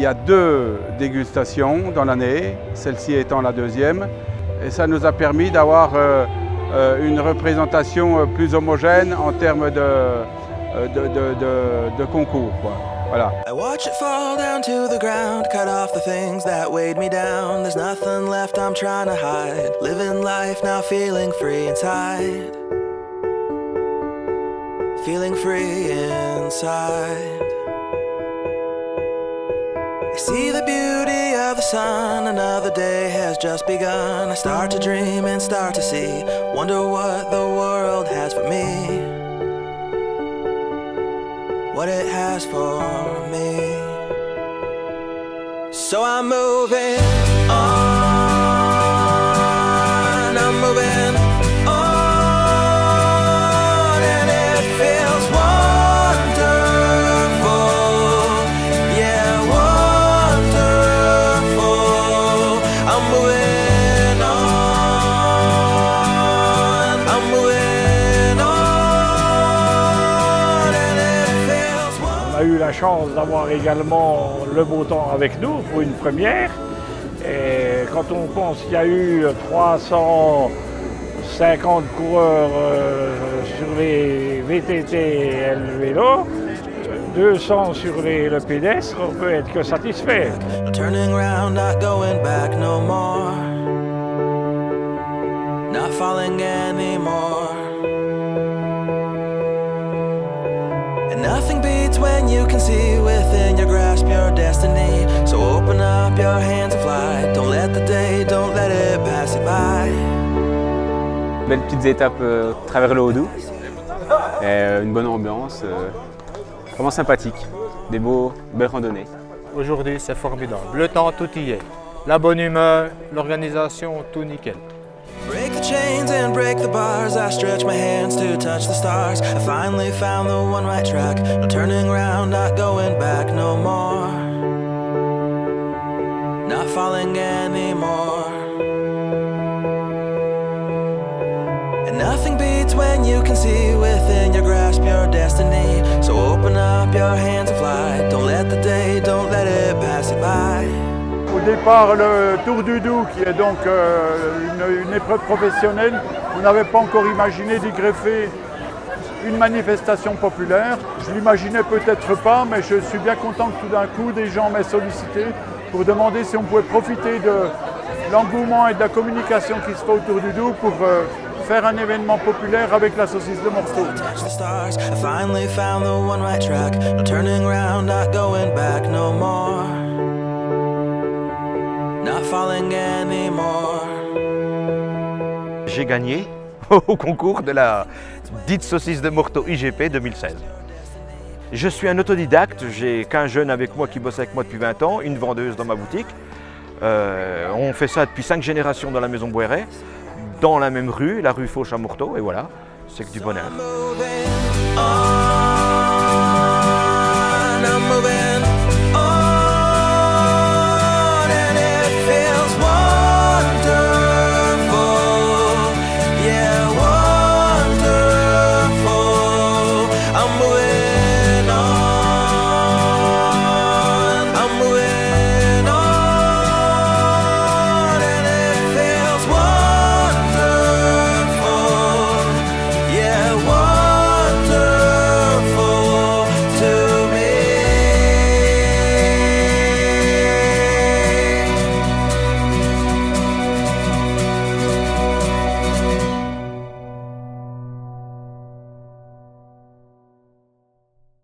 y a deux dégustations dans l'année, celle-ci étant la deuxième. Et ça nous a permis d'avoir euh, euh, une représentation plus homogène en termes de, euh, de, de, de, de concours. Quoi. Voilà. I watch it fall down to the ground, cut off the things that weighed me down. There's nothing left I'm trying to hide. Living life now, feeling free inside. Feeling free inside. I see the beauty of the sun, another day has just begun. I start to dream and start to see, wonder what the world has for me. What it has for me. So I'm moving chance d'avoir également le beau temps avec nous pour une première. Et quand on pense qu'il y a eu 350 coureurs euh, sur les VTT et le vélo, 200 sur les- le pédestre, on peut être que satisfait. Beats when you can see within your grasp your destiny. So open up your hands and fly. Don't let the day, don't let it pass you by. Belles petites étapes euh, à travers le Haut-Doubs. Et, euh, une bonne ambiance, euh, vraiment sympathique. Des beaux, belles randonnées. Aujourd'hui, c'est formidable. Le temps, tout y est. La bonne humeur, l'organisation, tout nickel. Chains and break the bars. I stretch my hands to touch the stars. I finally found the one right track. No turning around, not going back no more. Not falling anymore. And nothing beats when you can see within your grasp your destiny. So open up your hands and fly. Don't let the départ, le Tour du Doubs, qui est donc euh, une, épreuve professionnelle, on n'avait pas encore imaginé d'y greffer une manifestation populaire. Je l'imaginais peut-être pas, mais je suis bien content que tout d'un coup des gens m'aient sollicité pour demander si on pouvait profiter de l'engouement et de la communication qui se fait autour du Doubs pour euh, faire un événement populaire avec la saucisse de Morteau. J'ai gagné au concours de la dite saucisse de Morteau IGP 2016. Je suis un autodidacte, j'ai qu'un jeune avec moi qui bosse avec moi depuis 20 ans, une vendeuse dans ma boutique. Euh, on fait ça depuis 5 générations dans la maison Boéret, dans la même rue, la rue Fauche à Morteau, et voilà, c'est que du bonheur.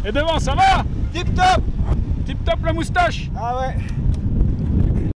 Et devant, ça va Tip top. Tip top la moustache. Ah ouais